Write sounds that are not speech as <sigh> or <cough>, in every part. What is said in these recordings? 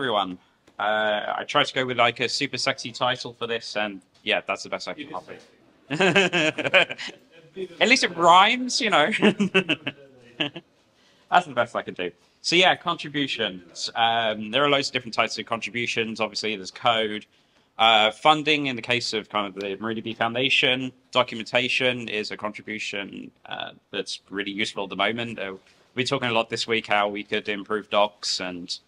Everyone. Uh, I tried to go with like a super sexy title for this, and yeah, that's the best I can come up with. At least it rhymes, you know. <laughs> that's the best I can do. So yeah, contributions. Um, there are loads of different types of contributions. Obviously, there's code. Uh, funding in the case of kind of the MariaDB Foundation, documentation is a contribution uh, that's really useful at the moment. Uh, we're talking a lot this week how we could improve docs and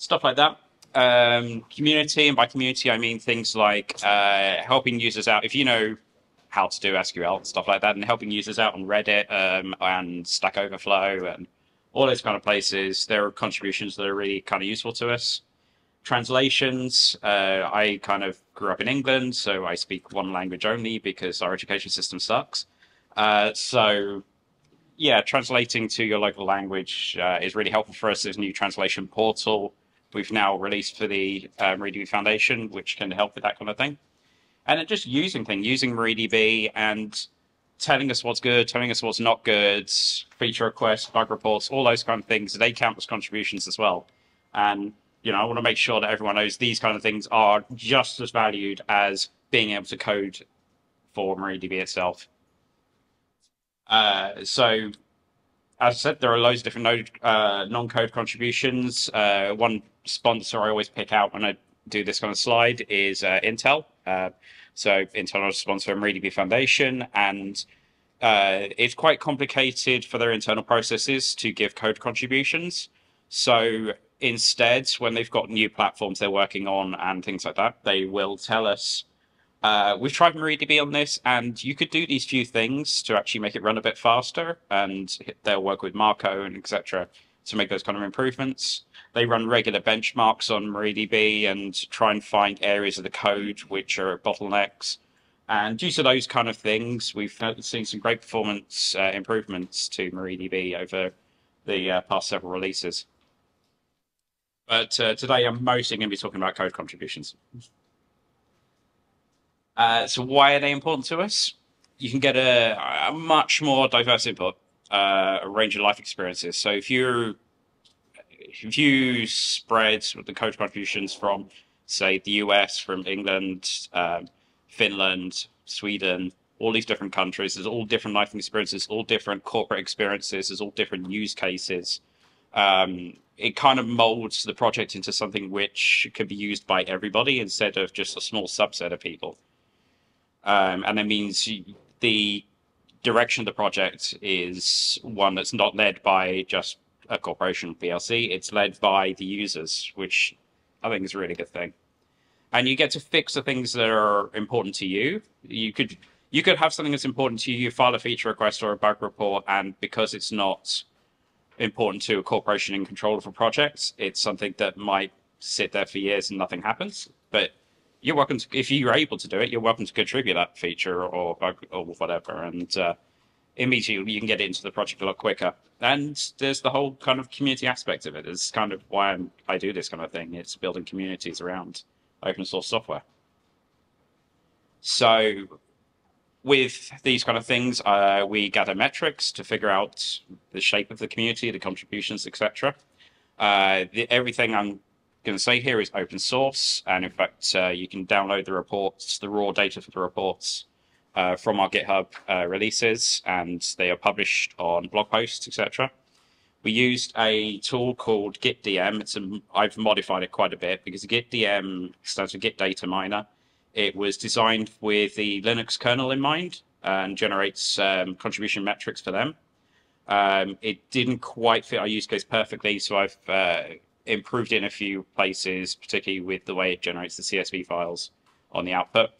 stuff like that. Um, community, and by community I mean things like uh, helping users out. If you know how to do SQL and stuff like that, and helping users out on Reddit um, and Stack Overflow and all those kind of places, there are contributions that are really kind of useful to us translations. Uh, I kind of grew up in England, so I speak one language only because our education system sucks. Uh, so, yeah, translating to your local language uh, is really helpful for us. There's a new translation portal we've now released for the uh, MariaDB Foundation, which can help with that kind of thing. And then just using things, using MariaDB and telling us what's good, telling us what's not good, feature requests, bug reports, all those kind of things, they count as contributions as well. And you know, I want to make sure that everyone knows these kind of things are just as valued as being able to code for MariaDB itself. Uh, so, as I said, there are loads of different node, uh, non-code contributions. Uh, one sponsor I always pick out when I do this kind of slide is uh, Intel. Uh, so, Intel is a sponsor of MariaDB Foundation, and uh, it's quite complicated for their internal processes to give code contributions. So, instead, when they've got new platforms they're working on and things like that, they will tell us, uh, we've tried MariaDB on this, and you could do these few things to actually make it run a bit faster, and they'll work with Marko and etc. to make those kind of improvements. They run regular benchmarks on MariaDB and try and find areas of the code which are bottlenecks. And due to those kind of things, we've seen some great performance uh, improvements to MariaDB over the uh, past several releases. But uh, today I'm mostly going to be talking about code contributions. Uh, so why are they important to us? You can get a, a much more diverse input, uh, a range of life experiences. So if you if you spread the code contributions from, say, the US, from England, um, Finland, Sweden, all these different countries, there's all different life experiences, all different corporate experiences, there's all different use cases. Um, it kind of molds the project into something which can be used by everybody instead of just a small subset of people. Um, and that means the direction of the project is one that's not led by just a corporation PLC. It's led by the users, which I think is a really good thing. And you get to fix the things that are important to you. You could you could have something that's important to you, you file a feature request or a bug report, and because it's not important to a corporation in control of a project. It's something that might sit there for years and nothing happens. But you're welcome to, if you're able to do it, you're welcome to contribute that feature or bug or whatever. And uh, immediately you can get into the project a lot quicker. And there's the whole kind of community aspect of it. It's kind of why I'm, I do this kind of thing. It's building communities around open source software. So with these kind of things, uh, we gather metrics to figure out the shape of the community, the contributions, etc. Uh, everything I'm going to say here is open source, and in fact, uh, you can download the reports, the raw data for the reports uh, from our GitHub uh, releases, and they are published on blog posts, etc. We used a tool called GitDM. It's a, I've modified it quite a bit because GitDM stands for Git Data Miner it was designed with the Linux kernel in mind and generates um, contribution metrics for them. Um, it didn't quite fit our use case perfectly, so I've uh, improved it in a few places, particularly with the way it generates the CSV files on the output.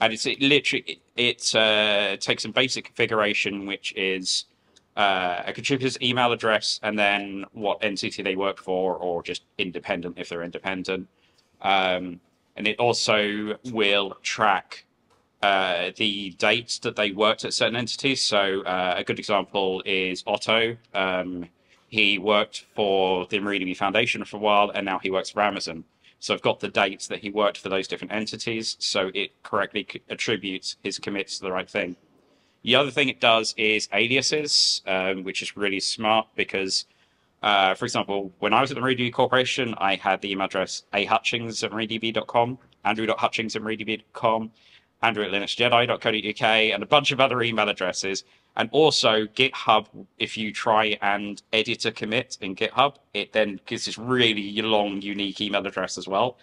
And it's it literally it, uh, takes some basic configuration, which is uh, a contributor's email address and then what entity they work for, or just independent if they're independent. Um, and it also will track uh, the dates that they worked at certain entities. So uh, a good example is Otto. Um, he worked for the MariaDB Foundation for a while, and now he works for Amazon. So I've got the dates that he worked for those different entities, so it correctly attributes his commits to the right thing. The other thing it does is aliases, um, which is really smart because Uh, for example, when I was at the MariaDB Corporation, I had the email address ahutchings at mariadb.com, andrew.hutchings at mariadb.com, andrew at linuxjedi.co.uk, and a bunch of other email addresses. And also GitHub, if you try and edit a commit in GitHub, it then gives this really long, unique email address as well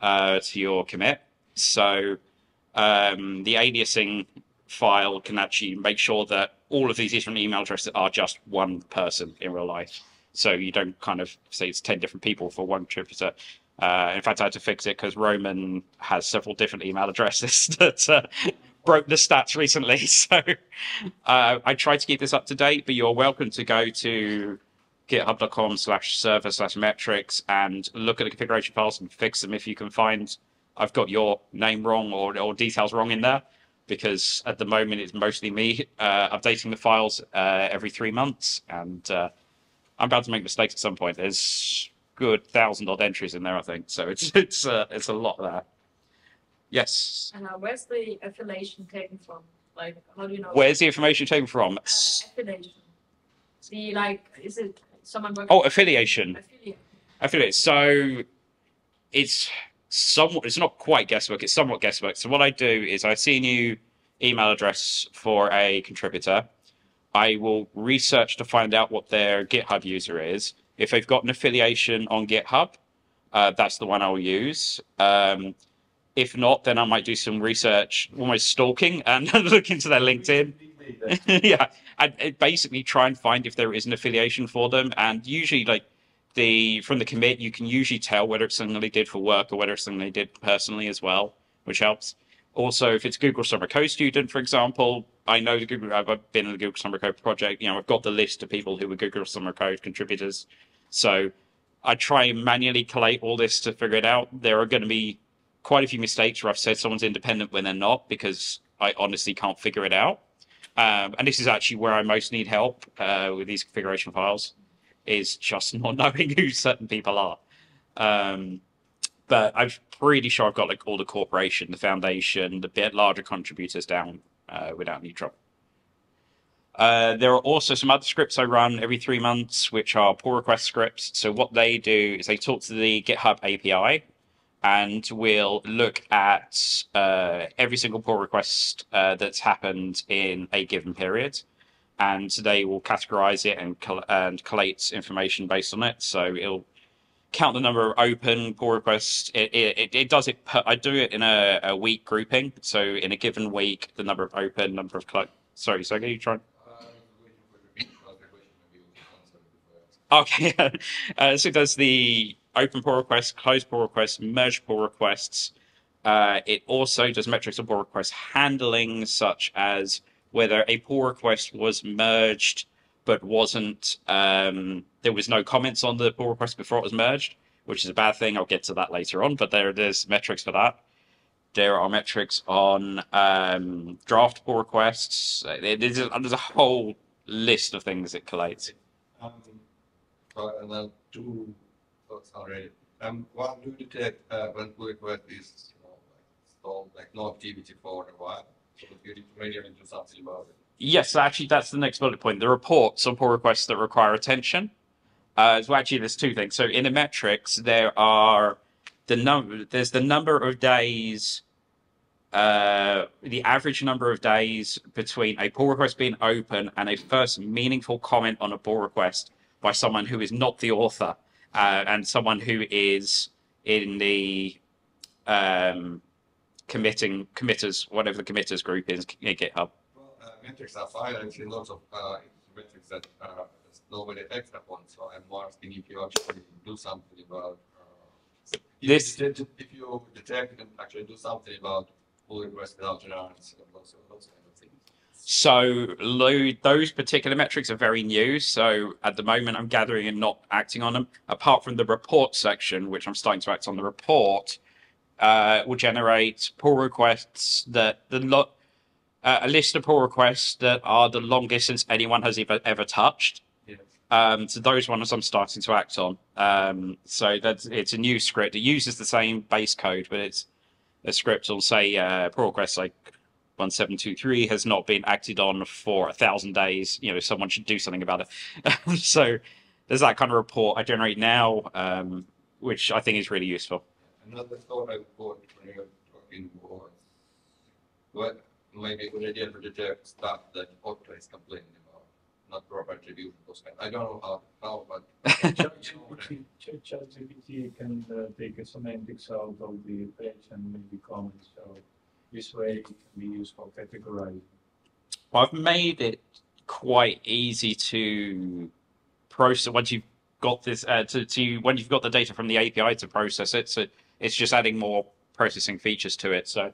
uh, to your commit. So um, the aliasing file can actually make sure that all of these different email addresses are just one person in real life. So you don't kind of say it's 10 different people for one contributor. Uh, in fact, I had to fix it because Roman has several different email addresses <laughs> that uh, broke the stats recently. <laughs> So uh, I tried to keep this up to date, but you're welcome to go to github.com slash server slash metrics and look at the configuration files and fix them if you can find I've got your name wrong or, or details wrong in there because at the moment it's mostly me uh, updating the files uh, every three months and uh, I'm about to make mistakes at some point. There's good thousand odd entries in there, I think. So it's <laughs> it's uh, it's a lot there. Yes. And uh, where's the affiliation taken from? Like, how do you know? Where's the information taken from? uh, affiliation? The like, is it someone working? Oh, affiliation. Affiliate. Affiliate. So it's somewhat. It's not quite guesswork. It's somewhat guesswork. So what I do is I see a new email address for a contributor. I will research to find out what their GitHub user is. If they've got an affiliation on GitHub, uh, that's the one I'll use. Um, if not, then I might do some research, almost stalking, and <laughs> look into their LinkedIn. <laughs> yeah, and and basically try and find if there is an affiliation for them. And usually, like the from the commit, you can usually tell whether it's something they did for work or whether it's something they did personally as well, which helps. Also, if it's Google Summer Code student, for example, I know the Google. I've been in the Google Summer Code project. You know, I've got the list of people who were Google Summer Code contributors. So I try and manually collate all this to figure it out. There are going to be quite a few mistakes where I've said someone's independent when they're not because I honestly can't figure it out. Um, and this is actually where I most need help uh, with these configuration files, is just <laughs> not knowing who certain people are. Um, but I'm pretty sure I've got like all the corporation, the foundation, the bit larger contributors down uh, without any trouble. Uh, there are also some other scripts I run every three months, which are pull request scripts. So what they do is they talk to the GitHub API, and we'll look at uh, every single pull request uh, that's happened in a given period, and they will categorize it and coll- and collate information based on it. So it'll count the number of open pull requests. It it, it, does it. Per, I do it in a, a week grouping. So in a given week, the number of open, number of collect. Sorry, so can you try? Okay, <laughs> uh, so it does the open pull requests, closed pull requests, merge pull requests. Uh, it also does metrics of pull request handling, such as whether a pull request was merged but wasn't, um, there was no comments on the pull request before it was merged, which is a bad thing. I'll get to that later on, but there there's metrics for that. There are metrics on um, draft pull requests. There's a, there's a whole list of things it collates. Um, and then two thoughts already. Um, one, do detect uh, when pull request is you know, like stalled, like no activity for a while? So if you need to manually do something about it. Yes, actually, that's the next bullet point. The reports on pull requests that require attention. Uh, so actually, there's two things. So in the metrics, there are the number. There's the number of days, uh, the average number of days between a pull request being open and a first meaningful comment on a pull request by someone who is not the author uh, and someone who is in the um, committing committers, whatever the committers group is in GitHub. Well, uh, metrics are fine. Actually, lots of uh, metrics that uh, nobody acts upon. So I'm more asking if you actually do something about uh, if, This- you detect- if you detect and actually do something about pull request without tolerance and those, those kind of things. So those particular metrics are very new. So at the moment, I'm gathering and not acting on them. Apart from the report section, which I'm starting to act on the report, uh, will generate pull requests that the lo- uh, a list of pull requests that are the longest since anyone has ever ever touched. Um, so those ones I'm starting to act on. Um, so that's it's a new script. It uses the same base code, but it's a script will say uh, pull request like one seven two three has not been acted on for a thousand days. You know, someone should do something about it. <laughs> so there's that kind of report I generate now, um, which I think is really useful. Another thought I got when you're talking was, what maybe a good idea to detect stuff that Otto is complaining about, not proper attribution, those kind. I don't know how, how, but. <laughs> ChatGPT ChatGPT can uh, take a semantics out of the page and maybe comments, so this way it can be used for categorizing. I've made it quite easy to process once you've got this uh, to, to when you've got the data from the API to process it. So it's just adding more processing features to it. So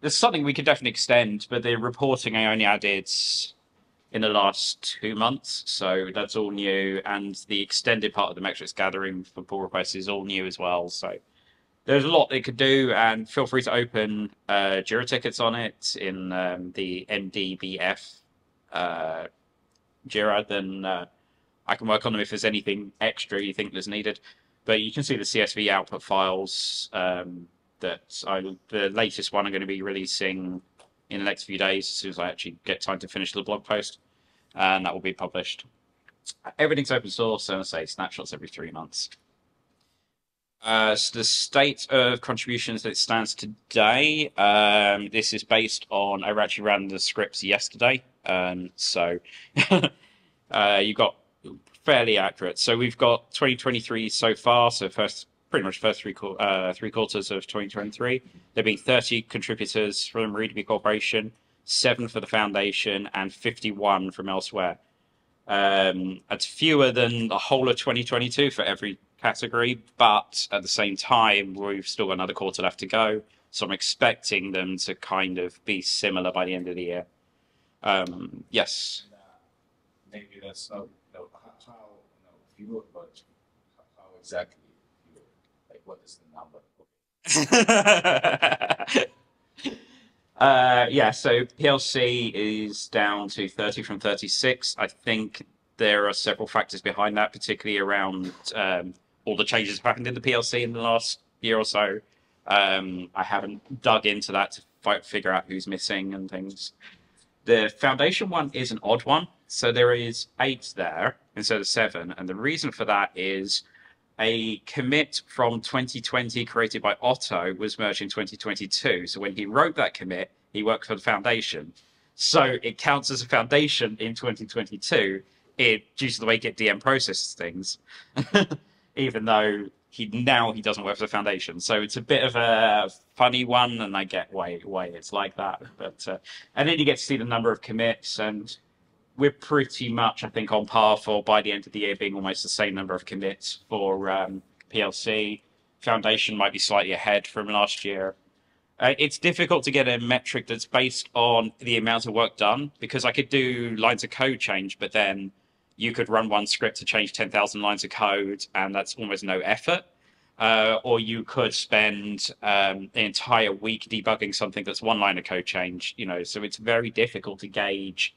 there's something we could definitely extend, but the reporting I only added in the last two months, so that's all new. And the extended part of the metrics gathering for pull requests is all new as well. So there's a lot they could do, and feel free to open uh, Jira tickets on it in um, the MDBF uh, Jira. Then uh, I can work on them if there's anything extra you think there's needed. But you can see the CSV output files um, that I, the latest one I'm going to be releasing in the next few days as soon as I actually get time to finish the blog post, and that will be published. Everything's open source, and I say snapshots every three months. Uh, so the state of contributions that it stands today, um, this is based on, I actually ran the scripts yesterday, um, so <laughs> uh, you got fairly accurate. So we've got 2023 so far, so first pretty much first three uh, three quarters of 2023. There've been 30 contributors from MariaDB Corporation, seven for the foundation, and 51 from elsewhere. Um, that's fewer than the whole of 2022 for every category, but at the same time, we've still got another quarter left to go. So I'm expecting them to kind of be similar by the end of the year. Um, yes. maybe that's not no, how, how no fewer, but how exactly fewer? Like, what is the number? <laughs> uh, yeah, so PLC is down to 30 from 36. I think there are several factors behind that, particularly around um, all the changes that happened in the PLC in the last year or so. Um, I haven't dug into that to figure out who's missing and things. The foundation one is an odd one. So there is eight there instead of seven. And the reason for that is a commit from 2020 created by Otto was merged in 2022. So when he wrote that commit, he worked for the foundation. So it counts as a foundation in 2022 it, due to the way Git DM processes things. <laughs> even though he now he doesn't work for the foundation. So it's a bit of a funny one, and I get why why it's like that. But uh, and then you get to see the number of commits, and we're pretty much I think on par for by the end of the year being almost the same number of commits for um, PLC. Foundation might be slightly ahead from last year. Uh, it's difficult to get a metric that's based on the amount of work done because I could do lines of code change, but then you could run one script to change 10,000 lines of code, and that's almost no effort. Uh, or you could spend um, an entire week debugging something that's one line of code change. You know, so it's very difficult to gauge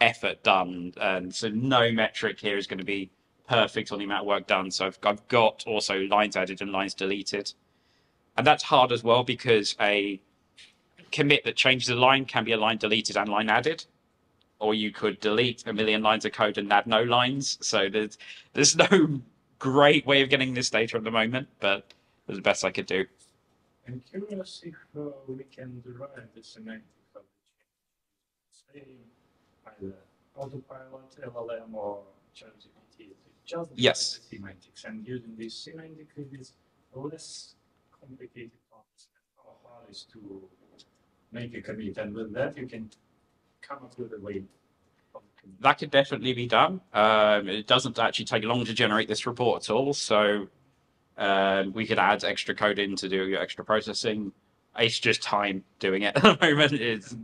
effort done, and so no metric here is going to be perfect on the amount of work done. So I've, I've got also lines added and lines deleted, and that's hard as well because a commit that changes a line can be a line deleted and line added or you could delete a million lines of code and add no lines. So there's there's <laughs> no great way of getting this data at the moment, but it was the best I could do. I'm curious if uh, we can derive the semantics of the change. Say either autopilot, LLM, or ChatGPT. Just yes. the semantics, and using this semantic it is less complicated to how hard it is to make a commit, and with that you can come up with a way. That could definitely be done. Um, it doesn't actually take long to generate this report at all, so um, we could add extra code in to do your extra processing. It's just time doing it <laughs> at the moment. It's,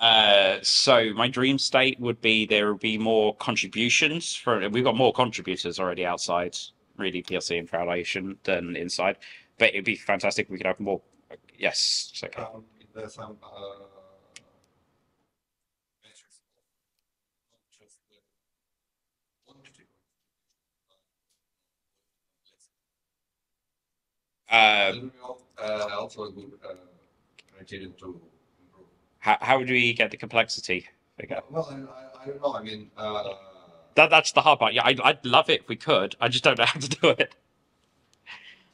uh, so my dream state would be there would be more contributions for we've got more contributors already outside really PLC and Foundation than inside, but it'd be fantastic if we could have more. Yes, okay. Um, there's some, uh, metrics, not just the quantity. Al- uh, also uh, to improve. how how would we get the complexity figure? Well, I, I, I don't know. I mean, uh, that that's the hard part. Yeah, I'd, I'd love it if we could. I just don't know how to do it.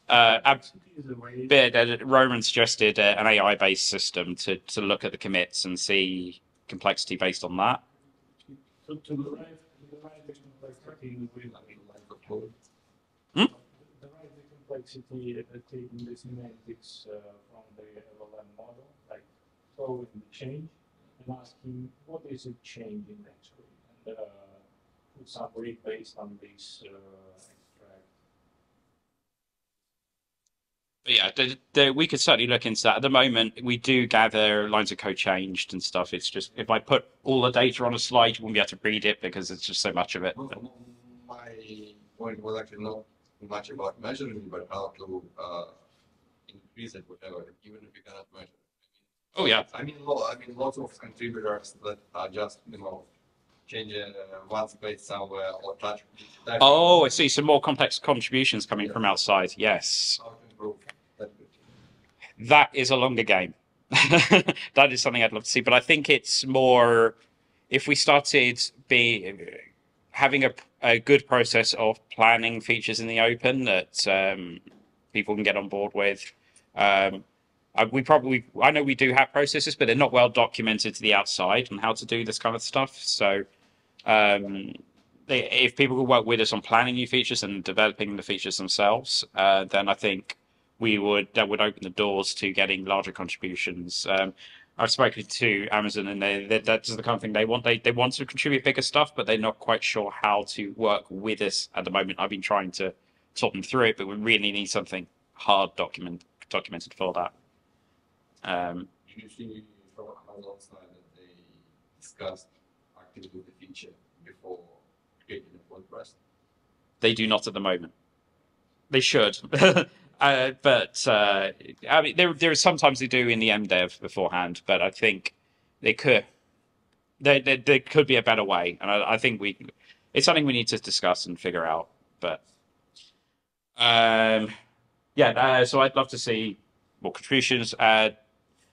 Uh, ab- Complexity is a way. but uh, Roman suggested uh, an AI-based system to to look at the commits and see complexity based on that. To, to derive, to derive the complexity with, I mean, like the code. Hmm? derive the complexity taking the semantics uh, from the LLM model, like throwing the change and asking what is it changing actually, and uh, put some read based on this uh, extract. Yeah, the, the, we could certainly look into that. At the moment, we do gather lines of code changed and stuff. It's just if I put all the data on a slide, you won't be able to read it because it's just so much of it. Well, My point was actually not much about measuring, but how to uh, increase it, whatever, even if you cannot measure. Oh yeah, I mean, lo- I mean, lots of contributors that are just, you know, changing uh, one space somewhere or touch. touch- Oh, I see. Some more complex contributions coming from outside. Yes, How to improve that. is a longer game. <laughs> that is something I'd love to see. But I think it's more if we started be having a, a good process of planning features in the open that um, people can get on board with. Um, we probably I know we do have processes, but they're not well documented to the outside on how to do this kind of stuff. So um, they, if people could work with us on planning new features and developing the features themselves, uh, then I think we would that would open the doors to getting larger contributions. Um, I've spoken to Amazon, and they, they, that's the kind of thing they want. They they want to contribute bigger stuff, but they're not quite sure how to work with us at the moment. I've been trying to talk them through it, but we really need something hard document documented for that. Um, see from Amazon side that they discussed actively the feature before creating a WordPress? They do not at the moment. They should. <laughs> uh, but uh, I mean, there, there are sometimes they do in the MDev beforehand, but I think they could. There, there, there could be a better way, and I, I think we. It's something we need to discuss and figure out. But um, yeah, uh, so I'd love to see more contributions. Uh,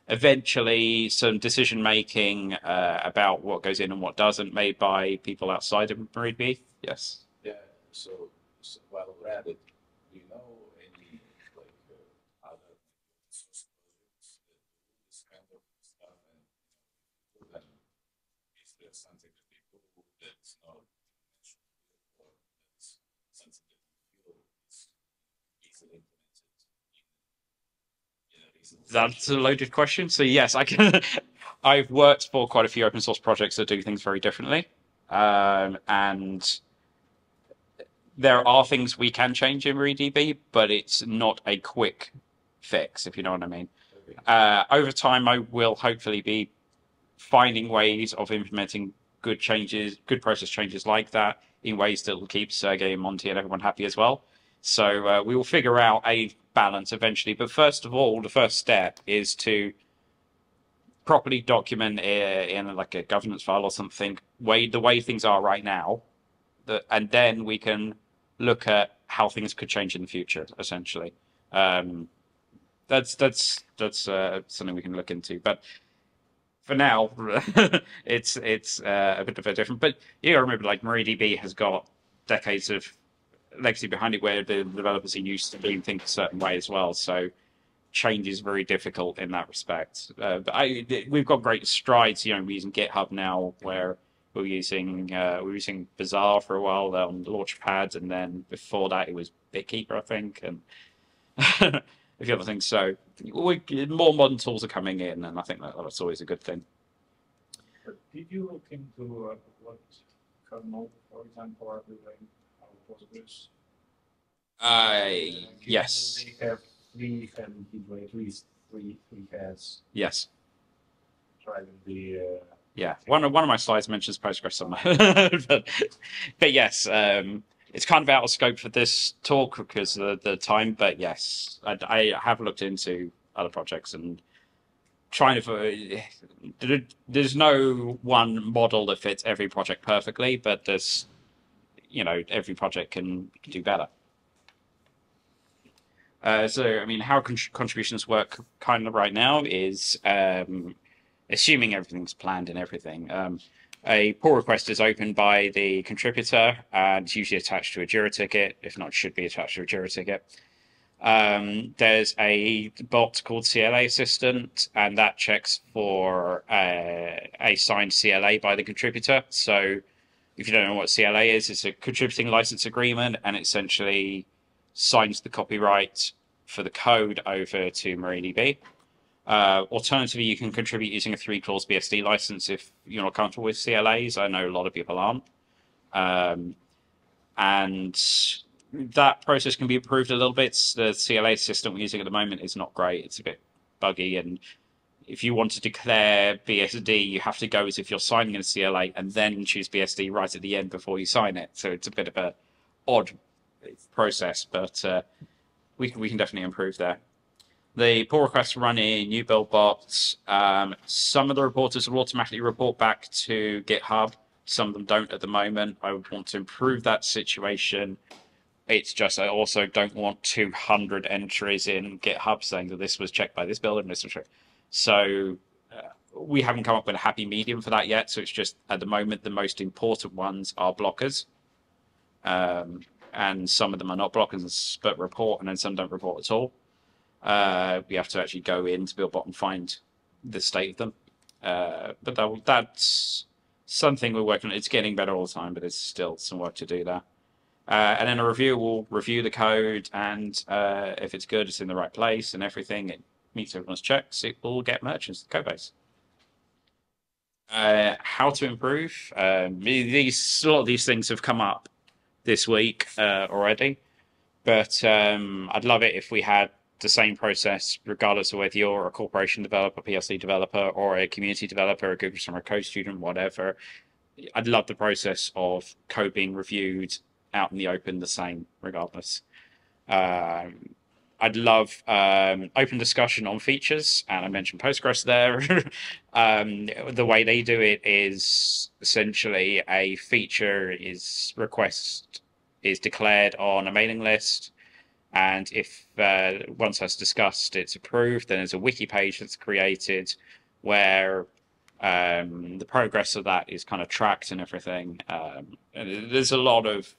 eventually, some decision making uh, about what goes in and what doesn't, made by people outside of MariaDB. Yes. Yeah, so, so while we're at it, do you know any, like, uh, other source projects that do this kind of stuff and, you know, then is there something that people that's not mentioned here or that's something that you feel is easily implemented in, in a reasonable That's a loaded question. So yes, I can. <laughs> I've worked for quite a few open source projects that do things very differently, um, and there are things we can change in MariaDB, but it's not a quick fix, if you know what I mean. Uh, over time, I will hopefully be finding ways of implementing good changes, good process changes like that in ways that will keep Sergey and Monty and everyone happy as well. So uh, we will figure out a balance eventually. But first of all, the first step is to properly document in like a governance file or something way the way things are right now, and then we can look at how things could change in the future. Essentially, um, that's that's that's uh, something we can look into. But for now, <laughs> it's it's uh, a bit of a different. But you remember, like MariaDB has got decades of legacy behind it, where the developers are used to doing things a certain way as well. So change is very difficult in that respect. Uh, but I, we've got great strides. You know, we're using GitHub now, where we're using uh, we were using Bazaar for a while on Launchpad, and then before that it was Bitkeeper, I think, and <laughs> a few other things. So we, more modern tools are coming in, and I think that, that's always a good thing. Did you look into uh, what kernel, for example, are doing Postgres? Uh, yes, They have three gateway, at least three three heads yes, driving the. Uh, yeah. One of one of my slides mentions Postgres somewhere, <laughs> but, but yes, um, it's kind of out of scope for this talk because of the, time. But yes, I, I have looked into other projects and trying to. there- There's no one model that fits every project perfectly, but there's, you know, every project can do better. Uh, so, I mean, how con- contributions work kind of right now is um, assuming everything's planned and everything. Um, a pull request is opened by the contributor and it's usually attached to a Jira ticket. If not, should be attached to a Jira ticket. Um, there's a bot called CLA Assistant, and that checks for uh, a signed CLA by the contributor. So, if you don't know what CLA is, it's a contributing license agreement, and essentially signs the copyright for the code over to MariaDB. Uh, alternatively, you can contribute using a three clause BSD license if you're not comfortable with CLAs. I know a lot of people aren't. Um, and that process can be improved a little bit. The CLA system we're using at the moment is not great. It's a bit buggy. And if you want to declare BSD, you have to go as if you're signing a CLA and then choose BSD right at the end before you sign it. So it's a bit of a odd process, but uh, we, can, we can definitely improve there. The pull requests run in new build bots. Um, some of the reporters will automatically report back to GitHub. Some of them don't at the moment. I would want to improve that situation. It's just I also don't want 200 entries in GitHub saying that this was checked by this builder and this was checked. So uh, we haven't come up with a happy medium for that yet. So it's just at the moment the most important ones are blockers. Um, and some of them are not blockers but report and then some don't report at all. Uh, we have to actually go in into BuildBot and find the state of them. Uh, but that, that's something we're working on. It's getting better all the time, but there's still some work to do there. Uh, and then a review will review the code, and uh, if it's good, it's in the right place, and everything it meets everyone's checks, it will get merged to the code base. Uh, how to improve? Um, these a lot of these things have come up this week uh, already, but um, I'd love it if we had the same process, regardless of whether you're a corporation developer, PLC developer, or a community developer, a Google Summer Code student, whatever. I'd love the process of code being reviewed out in the open the same, regardless. Um, I'd love um, open discussion on features, and I mentioned Postgres there. <laughs> um, the way they do it is essentially a feature is request is declared on a mailing list, and if uh, once that's discussed, it's approved, then there's a wiki page that's created where um, the progress of that is kind of tracked and everything. Um, and there's a lot of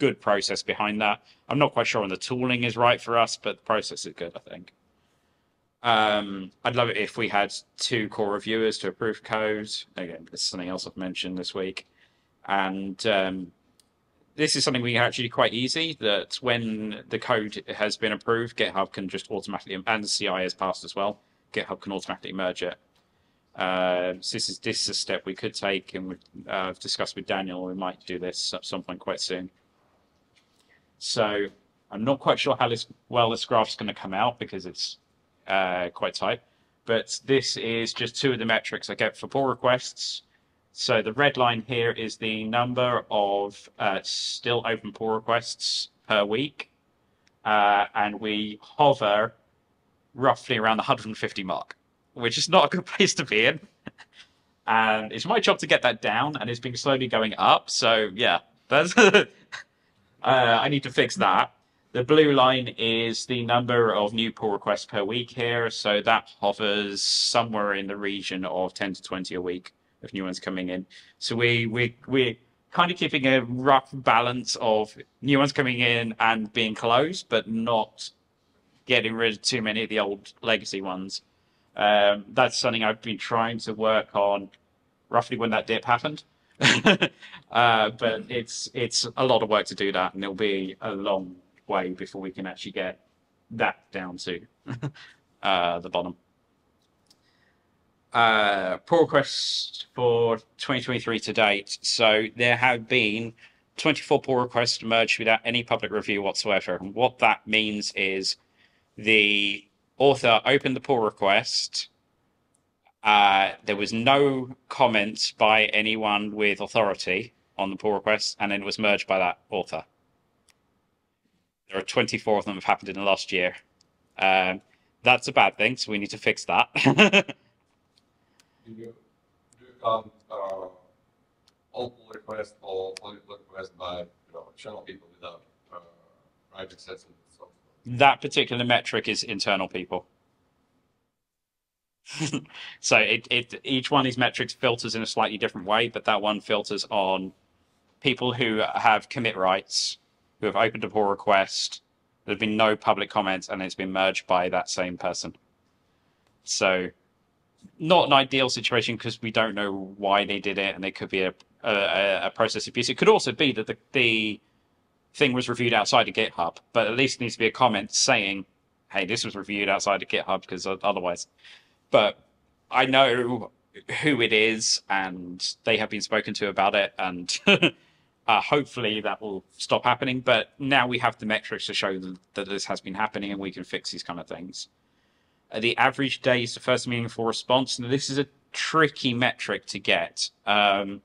good process behind that. I'm not quite sure when the tooling is right for us, but the process is good, I think. Um, I'd love it if we had two core reviewers to approve code. Again, this is something else I've mentioned this week. And um, this is something we can actually quite easy that when the code has been approved, GitHub can just automatically, and the CI has passed as well, GitHub can automatically merge it. Uh, so this is this is a step we could take, and we've uh, discussed with Daniel. We might do this at some point quite soon. So I'm not quite sure how this well this graph's going to come out because it's uh, quite tight. But this is just two of the metrics I get for pull requests. So the red line here is the number of uh, still open pull requests per week, uh, and we hover roughly around the 150 mark, which is not a good <laughs> place to be in. and it's my job to get that down, and it's been slowly going up. So yeah, that's <laughs> Uh, I need to fix that. The blue line is the number of new pull requests per week here. So that hovers somewhere in the region of 10 to 20 a week of new ones coming in. So we, we, we're kind of keeping a rough balance of new ones coming in and being closed, but not getting rid of too many of the old legacy ones. Um, that's something I've been trying to work on roughly when that dip happened. <laughs> uh, but it's it's a lot of work to do that, and it'll be a long way before we can actually get that down to <laughs> uh, the bottom. Uh, pull requests for 2023 to date. So there have been 24 pull requests merged without any public review whatsoever. And what that means is the author opened the pull request, uh, there was no comments by anyone with authority on the pull request, and then it was merged by that author. There are 24 of them have happened in the last year. Um, that's a bad thing, so we need to fix that. <laughs> do you, do you count uh, all pull requests or only pull requests by you know channel people without uh, write access that particular metric is internal people. <laughs> so it, it each one of these metrics filters in a slightly different way, but that one filters on people who have commit rights, who have opened a pull request. There's been no public comments, and it's been merged by that same person. So, not an ideal situation because we don't know why they did it, and it could be a a, a process abuse. It could also be that the, the thing was reviewed outside of GitHub, but at least needs to be a comment saying, "Hey, this was reviewed outside of GitHub," because otherwise. But I know who it is, and they have been spoken to about it, and <laughs> uh, hopefully that will stop happening. But now we have the metrics to show that, this has been happening, and we can fix these kind of things. Uh, the average days to first meaningful response. and this is a tricky metric to get. Um,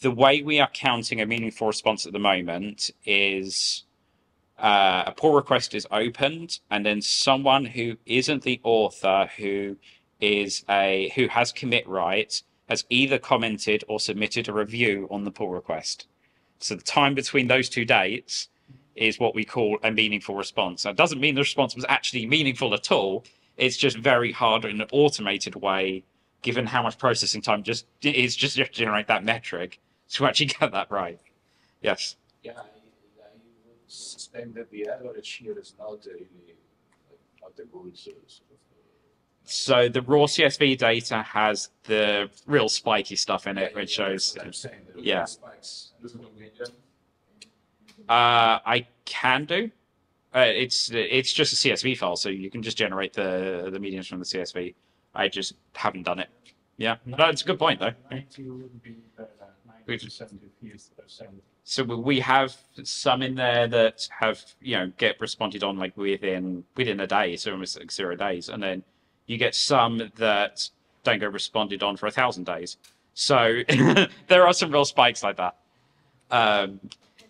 the way we are counting a meaningful response at the moment is uh, a pull request is opened, and then someone who isn't the author, who is a who has commit rights, has either commented or submitted a review on the pull request. So the time between those two dates is what we call a meaningful response. Now, it doesn't mean the response was actually meaningful at all. It's just very hard in an automated way, given how much processing time just is just to generate that metric to actually <laughs> get that right. Yes. Yeah, I, I would suspect that the average here is not really like, not a good sort of. So the raw CSV data has the real spiky stuff in it, yeah, which yeah, shows. that's what I'm saying. there yeah. spikes. Uh, I can do. Uh, it's it's just a CSV file, so you can just generate the the medians from the CSV. I just haven't done it. Yeah, no, it's a good point though. Ninety would be better, ninety percent if fifty percent. So we have some in there that have you know get responded on like within within a day, so almost like zero days, and then you get some that don't get responded on for a thousand days. So <laughs> there are some real spikes like that. Um,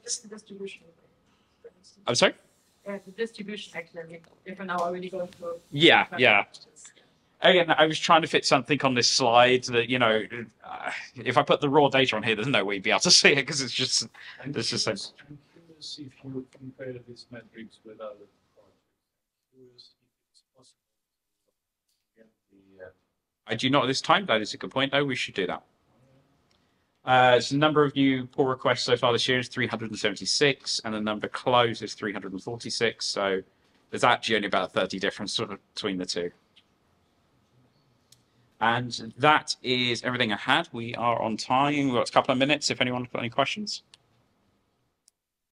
Just the distribution. I'm sorry. Yeah, the distribution actually, if we're now already going to. Yeah, yeah. Again, I was trying to fit something on this slide that you know, uh, if I put the raw data on here, there's no way you'd be able to <laughs> see it because it's just I'm This is curious, if you compare these metrics with other projects. I'm curious if it's possible to get the, uh, I do not at this time. That is a good point, though. We should do that. Uh, so the number of new pull requests so far this year is 376, and the number closed is 346. So there's actually only about a 30 difference sort of between the two. And that is everything I had. We are on time. We've got a couple of minutes if anyone's got any questions.